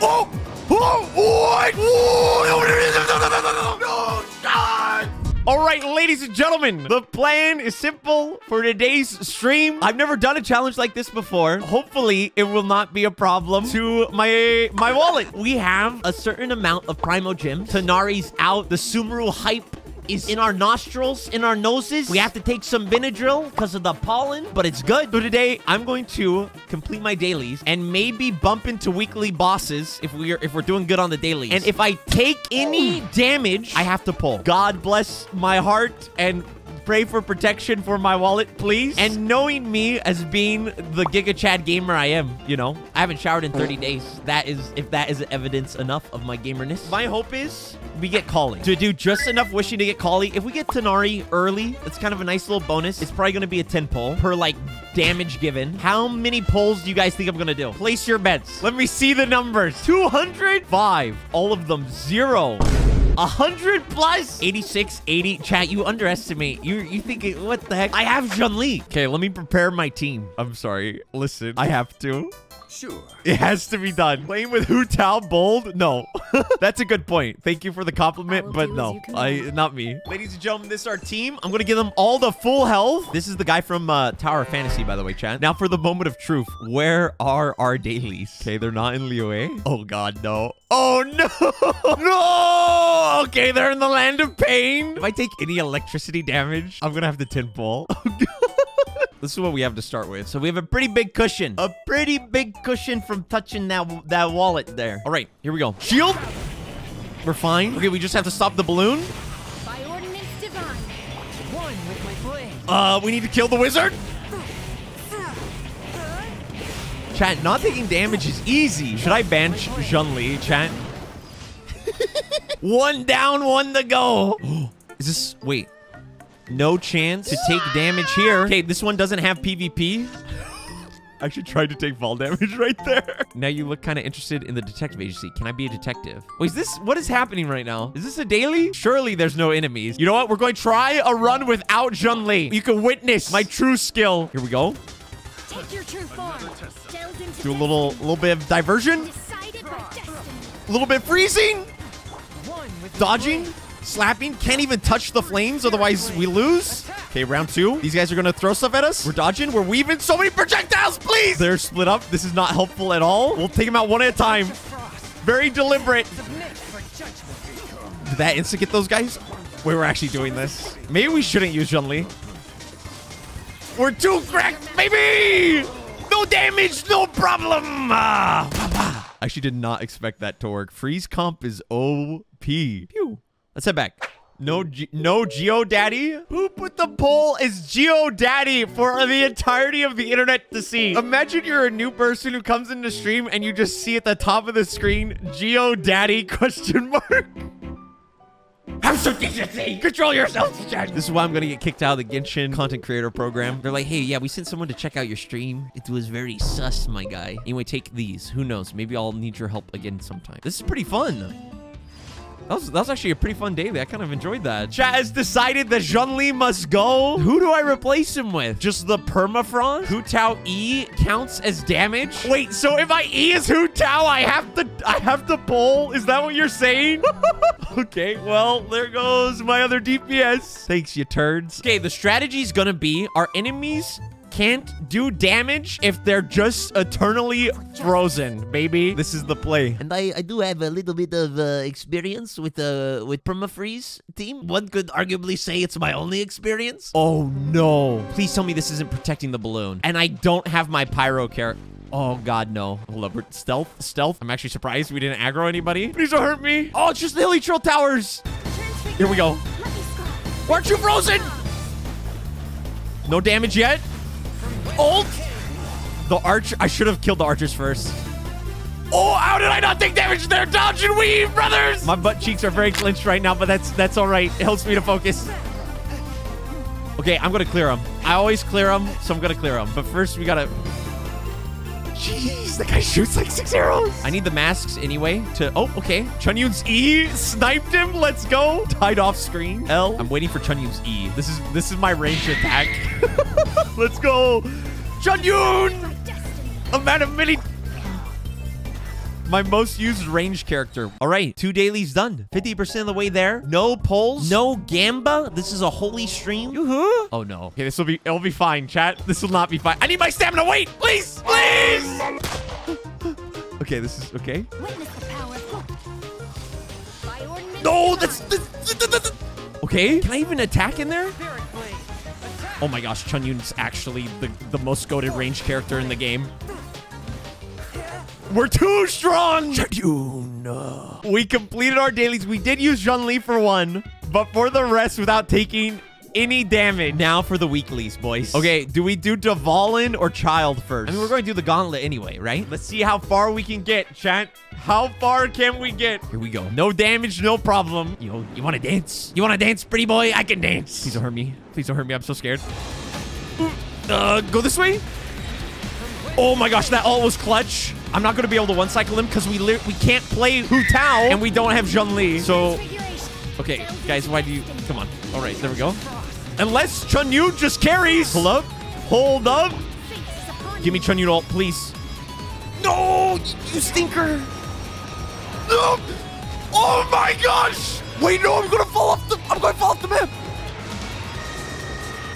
Oh! Oh! What? Oh! God! All right, ladies and gentlemen, the plan is simple for today's stream. I've never done a challenge like this before. Hopefully, it will not be a problem to my my wallet. We have a certain amount of Primo Gems. Tighnari's out. The Sumeru hype is in our nostrils, in our noses. We have to take some Benadryl because of the pollen, but it's good. So today, I'm going to complete my dailies and maybe bump into weekly bosses if we're if we're doing good on the dailies. And if I take any oh. damage, I have to pull. God bless my heart and pray for protection for my wallet, please. And knowing me as being the Giga Chad gamer I am, you know, I haven't showered in uh. 30 days. That is, if that is evidence enough of my gamerness. My hope is we get Collei. To do just enough wishing to get Collei. If we get Tighnari early, it's kind of a nice little bonus. It's probably going to be a 10 pull per, like, damage given. How many pulls do you guys think I'm going to do? Place your bets. Let me see the numbers. 205. All of them zero. 100 plus? 86 80 chat you underestimate. You you think what the heck? I have Zhongli. okay let me prepare my team. I'm sorry. Listen i have to Sure. it has to be done. Playing with Hu Tao bold? No. That's a good point. Thank you for the compliment, but no. I not me. Ladies and gentlemen, this is our team. I'm gonna give them all the full health. This is the guy from uh, Tower of Fantasy, by the way, chat. Now for the moment of truth. Where are our dailies? Okay, they're not in Liyue. Oh god, no. Oh no! no! Okay, they're in the land of pain. If I take any electricity damage, I'm gonna have to tin pull. This is what we have to start with. So we have a pretty big cushion. A pretty big cushion from touching that, that wallet there. All right, here we go. Shield. We're fine. Okay, we just have to stop the balloon. By ordinance divine. One with my blade. Uh, we need to kill the wizard. Chat, not taking damage is easy. Should I ban Ch- Zhongli, chat? one down, one to go. is this... Wait. No chance to take damage here. Okay, this one doesn't have PvP. I should try to take fall damage right there. Now you look kind of interested in the detective agency. Can I be a detective? Wait, is this... What is happening right now? Is this a daily? Surely there's no enemies. You know what? We're going to try a run without Zhongli. You can witness my true skill. Here we go. Take your true form. Do a little, little bit of diversion. Decided by destiny. A little bit freezing. One with Dodging. Slapping. Can't even touch the flames, otherwise we lose. Okay, round two. These guys are gonna throw stuff at us. We're dodging. We're weaving so many projectiles, please. They're split up. This is not helpful at all. We'll take them out one at a time. Very deliberate. Submit for judgment. Did that instant get those guys? We were actually doing this. Maybe we shouldn't use Zhongli. We're too cracked, baby! No damage, no problem! Ah, bah, bah. Actually did not expect that to work. Freeze comp is OP. Pew. Let's head back. No, G no Geo Daddy. Who put the poll as Geo Daddy for the entirety of the internet to see? Imagine you're a new person who comes into stream and you just see at the top of the screen Geo Daddy question mark. Have some decency. Control yourself, Chat. This is why I'm gonna get kicked out of the Genshin content creator program. They're like, hey, yeah, we sent someone to check out your stream. It was very sus, my guy. Anyway, take these. Who knows? Maybe I'll need your help again sometime. This is pretty fun. That was, that was actually a pretty fun daily. I kind of enjoyed that. Chat has decided that Zhongli must go. Who do I replace him with? Just the permafrost? Hu Tao E counts as damage? Wait, so if I E as Hu Tao, I have to I have to pull? Is that what you're saying? okay, well, there goes my other DPS. Thanks, you turds. Okay, the strategy is gonna be our enemies can't do damage if they're just eternally frozen, baby. This is the play. And I, I do have a little bit of uh, experience with uh, with permafreeze team. One could arguably say it's my only experience. Oh no. Please tell me this isn't protecting the balloon. And I don't have my pyro character. Oh god, no. Hold up. Stealth? Stealth? I'm actually surprised we didn't aggro anybody. Please don't hurt me. Oh, it's just the Hilichurl Towers. Here we go. Aren't you frozen? No damage yet. Ult. The arch. I should have killed the archers first. Oh, how did I not take damage there? Dodge and weave, brothers. My butt cheeks are very clenched right now, but that's that's all right. It helps me to focus. Okay, I'm gonna clear them. I always clear them, so I'm gonna clear them. But first, we gotta. Jeez, that guy shoots like six arrows. I need the masks anyway to. Oh, okay. Chongyun's E sniped him. Let's go. Tied off screen. L. I'm waiting for Chongyun's E. This is this is my ranged attack. Let's go. Chongyun, a man of many. My most used range character. All right, two dailies done. 50% of the way there. No polls. No gamba. This is a holy stream. Yoo-hoo. Oh, no. Okay, this will be, it'll be fine, chat. This will not be fine. I need my stamina. Wait, please, please. okay, this is, okay. Witness the power of hope. By ordinance No, divine. that's, that's, that's, that's- Okay, can I even attack in there? Spirit Blade. Attack. Oh my gosh, Chongyun's actually the, the most goaded range character in the game. We're too strong! We completed our dailies. We did use Zhongli for one, but for the rest without taking any damage. Now for the weeklies, boys. Okay, do we do Dvalin or Child first? I mean, we're going to do the gauntlet anyway, right? Let's see how far we can get, chat. How far can we get? Here we go. No damage, no problem. Yo, you want to dance? You want to dance, pretty boy? I can dance. Please don't hurt me. Please don't hurt me. I'm so scared. Uh, go this way. Oh my gosh, that all was clutch. I'm not going to be able to one-cycle him because we we can't play Hu Tao and we don't have Zhongli. So, okay, guys, why do you... Come on. All right, there we go. Unless Chongyun just carries. Hold up. Hold up. Fate is upon Give me you. Chongyun ult, please. No, you stinker. No. Oh my gosh. Wait, no, I'm gonna fall off the. I'm gonna fall off the map.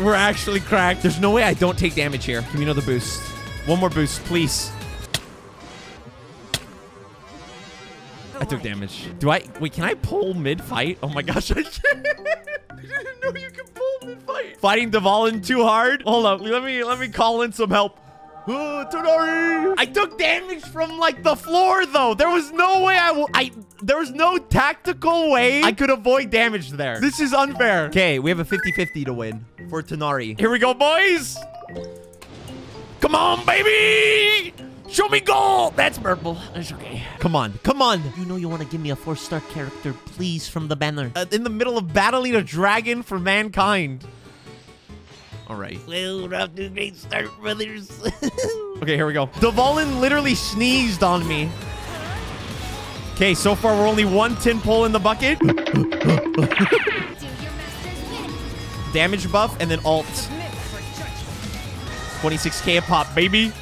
We're actually cracked. There's no way I don't take damage here. Give me another boost. One more boost, please. Took damage. Do I? Wait, can I pull mid-fight? Oh my gosh, I. I didn't know you could pull mid-fight. Fighting Dvalin too hard? Hold up, let me let me call in some help. Uh, Tighnari! I took damage from like the floor though. There was no way I will. I there was no tactical way I could avoid damage there. This is unfair. Okay, we have a 50-50 to win for Tighnari. Here we go, boys. Come on, baby! Show me gold! That's purple. It's okay. Come on, come on. You know you want to give me a four-star character, please, from the banner. Uh, in the middle of battling a dragon for mankind. All right. Well, we're off to a great start, brothers. Okay, here we go. Dvalin literally sneezed on me. Okay, so far we're only one tin pull in the bucket. Do your master's bidding. Damage buff and then alt. Submit for judgment. 26k a pop, baby.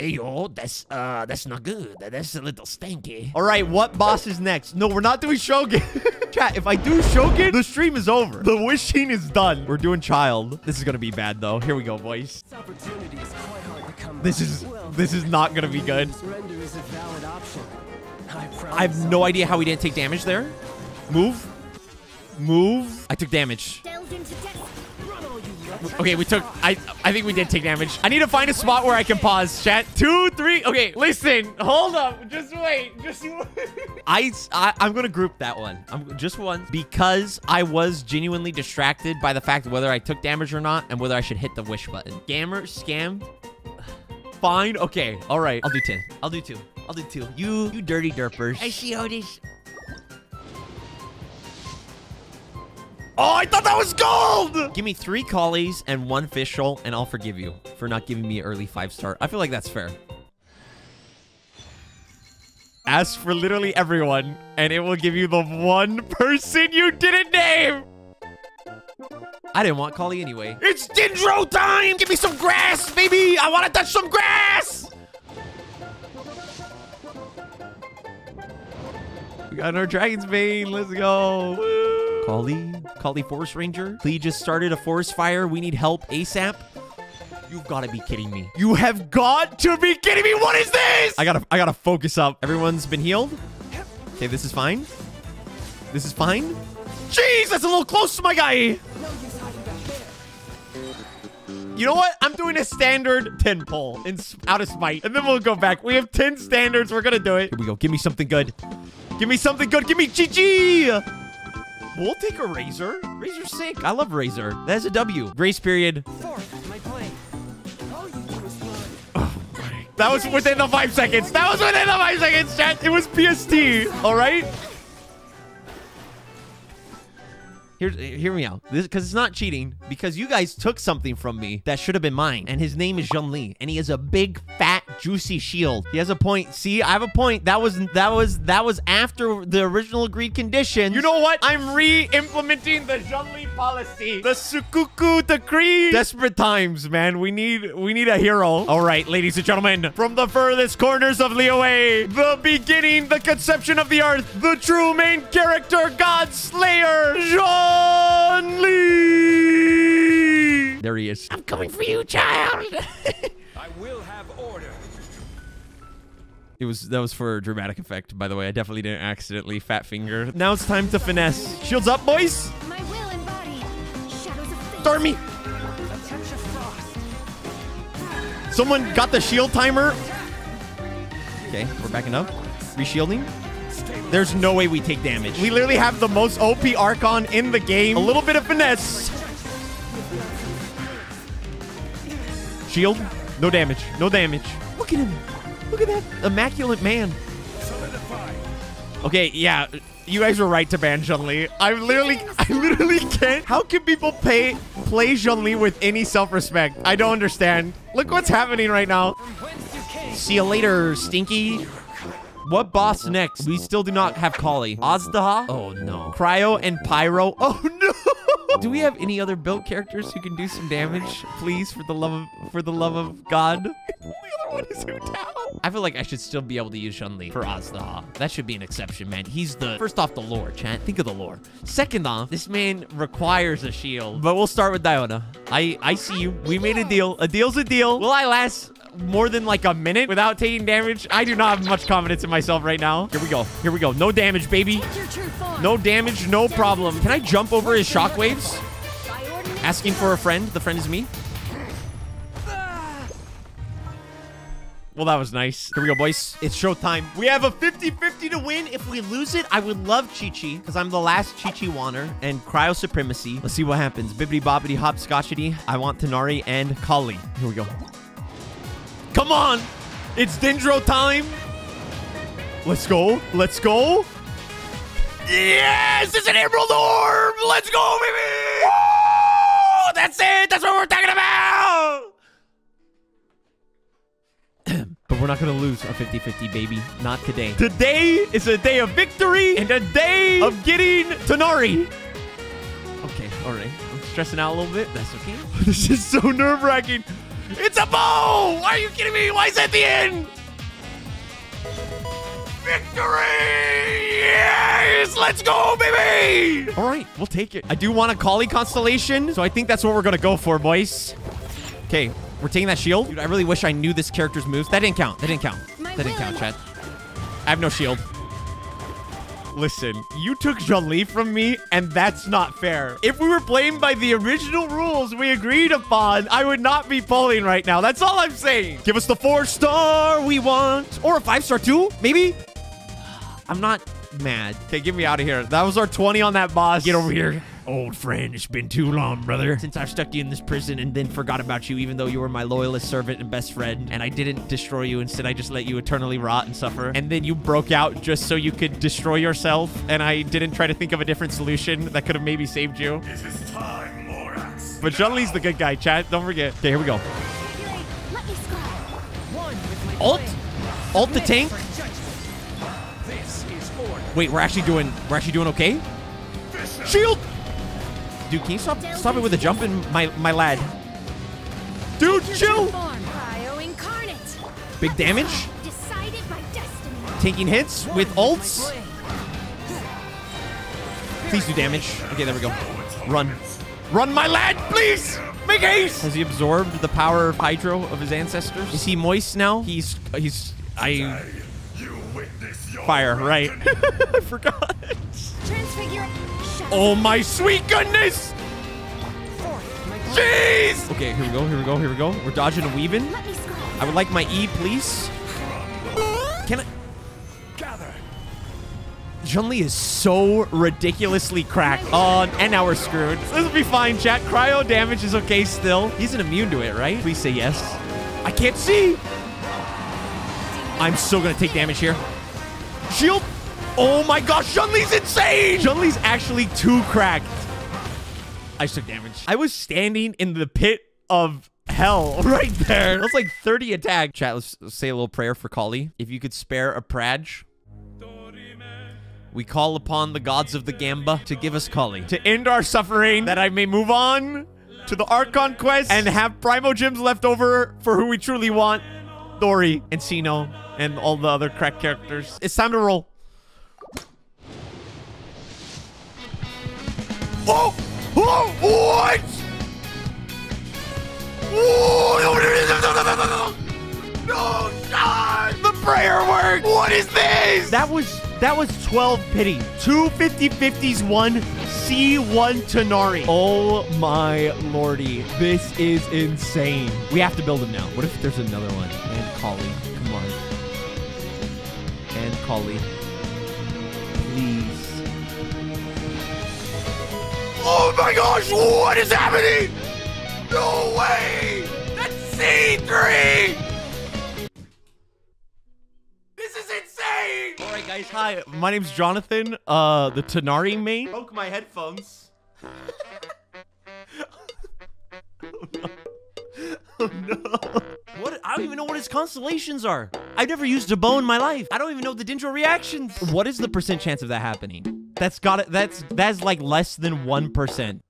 Hey, yo, that's, uh, that's not good. That's a little stanky. All right, what boss is next? No, we're not doing Shogun. Chat, if I do Shogun, the stream is over. The wishing is done. We're doing Child. This is gonna be bad though. Here we go, boys. This opportunity is quite hard to come This is this is not gonna be good. Is a valid option. I, I have no idea how we didn't take damage there. Move. Move. I took damage. Okay, we took. I I think we did take damage. I need to find a spot where I can pause. Chat. Two, three. Okay, listen. Hold up. Just wait. Just wait. I, I I'm gonna group that one. I'm just one because I was genuinely distracted by the fact whether I took damage or not and whether I should hit the wish button. Scammer, scam. Fine. Okay. All right. I'll do ten. I'll do two. I'll do two. You you dirty derpers. I see how this. Oh, I thought that was gold! Give me three Colleis and one official, and I'll forgive you for not giving me an early five star. I feel like that's fair. Ask for literally everyone, and it will give you the one person you didn't name! I didn't want Collei anyway. It's Dendro time! Give me some grass, baby! I want to touch some grass! We got our Dragon's Bane. Let's go. Woo. Collie, Collei Forest Ranger. Lee just started a forest fire. We need help ASAP. You've got to be kidding me. You have got to be kidding me. What is this? I gotta, I gotta focus up. Everyone's been healed. Okay, this is fine. This is fine. Jeez, that's a little close to my guy. No use hiding back there. You know what? I'm doing a standard 10 pull in out of spite. And then we'll go back. We have 10 standards. We're gonna do it. Here we go. Give me something good. Give me something good. Give me GG. We'll take a Razor. Razor's sick. I love Razor. That's a W. Grace period. Fourth, my blade. All oh, you do is run. That was within the five seconds. That was within the five seconds, chat. It was PST. All right. Here, hear me out. This because it's not cheating. Because you guys took something from me that should have been mine, and his name is Zhongli, and he is a big fat juicy shield. He has a point. See, I have a point. That was that was that was after the original agreed condition. You know what? I'm re-implementing the Zhongli policy. The Sukuku decree. Desperate times, man. We need we need a hero. All right, ladies and gentlemen, from the furthest corners of Liyue, the beginning, the conception of the earth, the true main character, God Slayer, Zhongli. There he is. I'm coming for you, child. It was that was for dramatic effect, by the way. I definitely didn't accidentally fat finger. Now it's time to finesse. Shields up, boys. My will embodied. Shadows of fate. Stormy. Someone got the shield timer. Okay, we're backing up. Reshielding. There's no way we take damage. We literally have the most OP Archon in the game. A little bit of finesse. Shield. No damage. No damage. Look at him. Look at that immaculate man. Okay, yeah. You guys were right to ban Zhongli. I literally, I literally can't. How can people pay play Zhongli with any self-respect? I don't understand. Look what's happening right now. From whence you came. See you later, Stinky. What boss next? We still do not have Collei. Azhdaha? Oh no. Cryo and Pyro? Oh no. Do we have any other built characters who can do some damage? Please, for the love of for the love of God. the other one is Hu I feel like I should still be able to use Zhongli for Azhdaha. That should be an exception, man. He's the first off the lore, chat. Think of the lore. Second off, this man requires a shield. But we'll start with Diona. I I see you. We made a deal. A deal's a deal. Will I last more than like a minute without taking damage? I do not have much confidence in myself right now. Here we go. Here we go. No damage, baby. Take your true form. No damage, no problem. Can I jump over his shockwaves? Asking for a friend. The friend is me. Well, that was nice. Here we go, boys. It's showtime. We have a 50-50 to win. If we lose it, I would love Qiqi because I'm the last Qiqi wanter and Cryo Supremacy. Let's see what happens. Bibbity bobbity hopscotchity. I want Tighnari and Collei. Here we go. Come on. It's Dendro time. Let's go. Let's go. Yes, it's an Emerald Orb. Let's go, baby. Woo! That's it. That's what we're talking about. but we're not going to lose a 50-50, baby. Not today. Today is a day of victory and a day of getting Tighnari. Okay, all right. I'm stressing out a little bit. That's okay. this is so nerve-wracking. It's a bow! Why are you kidding me? Why is that the end? Victory! Yes! Let's go, baby! All right, we'll take it. I do want a Collei constellation, so I think that's what we're gonna go for, boys. Okay, we're taking that shield. Dude, I really wish I knew this character's moves. That didn't count. That didn't count. My That didn't count, will. chat. I have no shield. Listen, you took Zhongli from me, and that's not fair. If we were playing by the original rules we agreed upon, I would not be pulling right now. That's all I'm saying. Give us the four star we want. Or a five star too, maybe? I'm not mad. Okay, get me out of here. That was our 20 on that boss. Get over here. Old friend, it's been too long, brother. Since I've stuck you in this prison and then forgot about you, even though you were my loyalist servant and best friend, and I didn't destroy you. Instead, I just let you eternally rot and suffer. And then you broke out just so you could destroy yourself, and I didn't try to think of a different solution that could have maybe saved you. This is time, Morax. But Zhongli's the good guy, chat. Don't forget. Okay, here we go. Manipulate. Let me score. One with my Ult? Ult the tank? Wait, we're actually doing, we're actually doing okay? Shield! Dude, can you stop, stop it with a jump in my, my lad? Dude, chill! true form. Cryo incarnate. Big damage? Decided by destiny. Taking hits with ults. Please do damage. Okay, there we go. Run. Run, my lad, please! Make haste! Has he absorbed the power of Hydro of his ancestors? Is he moist now? He's, he's, I, You witness your fire, right. I forgot. Oh my sweet goodness! Forth, my blade. Jeez! Okay, here we go, here we go, here we go. We're dodging and weaving. Let me score. I would like my E, please. Can I? Gather. Zhongli is so ridiculously cracked. Oh, and now we're screwed. This will be fine, chat. Cryo damage is okay still. He's an immune to it, right? Please say yes. I can't see. I'm still gonna take damage here. Shield. Oh my gosh, Zhongli's insane. Zhongli's actually too cracked. I took damage. I was standing in the pit of hell right there. That's like 30 attack. Chat, let's say a little prayer for Collei. If you could spare a Praj. We call upon the gods of the Gamba to give us Collei. To end our suffering, that I may move on to the Archon quest and have Primo Gems left over for who we truly want. Dori and Cyno and all the other crack characters. It's time to roll. Oh! Oh! What? Oh! No, God! The prayer worked! What is this? That was that was 12 pity. Two 50-50s, one C1 Tighnari. Oh my lordy. This is insane. We have to build him now. What if there's another one? And Collei. Come on. And Collei. Please. Oh my gosh, what is happening? No way! That's C3! Guys, hi. My name's Jonathan, uh, the Tighnari main. Broke my headphones. oh no. What? I don't even know what his constellations are. I've never used a bow in my life. I don't even know the Dendro reactions. What is the percent chance of that happening? That's got it. That's that's like less than one percent.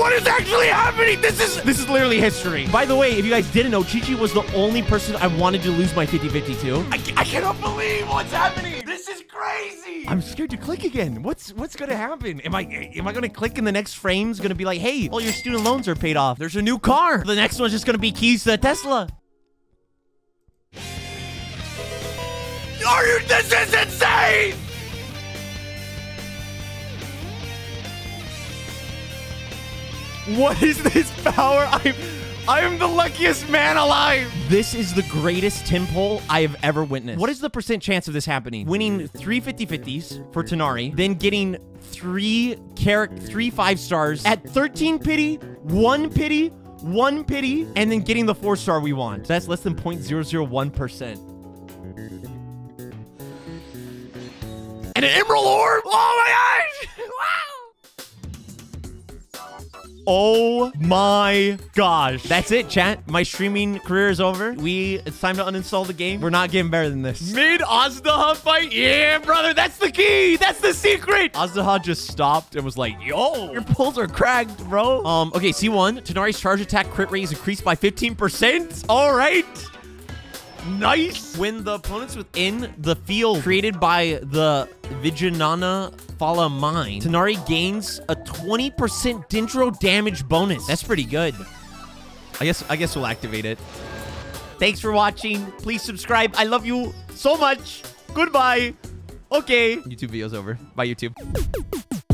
What is actually happening? This is this is literally history. By the way, if you guys didn't know, Qiqi was the only person I wanted to lose my 50-50 to. I, I cannot believe what's happening. This is crazy. I'm scared to click again. What's what's gonna happen? Am I am I gonna click and the next frame's gonna be like, hey, all your student loans are paid off. There's a new car. The next one's just gonna be keys to a Tesla. Are you? This is insane. What is this power? I'm I am the luckiest man alive. This is the greatest Tim poll I have ever witnessed. What is the percent chance of this happening? Winning three 50-50s for Tighnari, then getting three character three five stars at 13 pity, one pity, one pity, and then getting the four star we want. That's less than 0.001%. And an emerald orb! Oh my gosh! Oh my gosh. That's it, chat. My streaming career is over. We it's time to uninstall the game. We're not getting better than this. Mid Azhdaha fight? Yeah, brother, that's the key. That's the secret. Azhdaha just stopped and was like, yo, your pulls are cracked, bro. Um, okay, C1. Tighnari's charge attack crit rate is increased by 15%. All right. Nice. When the opponent's within the field created by the Vijanana Fala Mine, Tighnari gains a 20% Dendro damage bonus. That's pretty good. I guess I guess we'll activate it. Thanks for watching. Please subscribe. I love you so much. Goodbye. Okay. YouTube video's over. Bye, YouTube.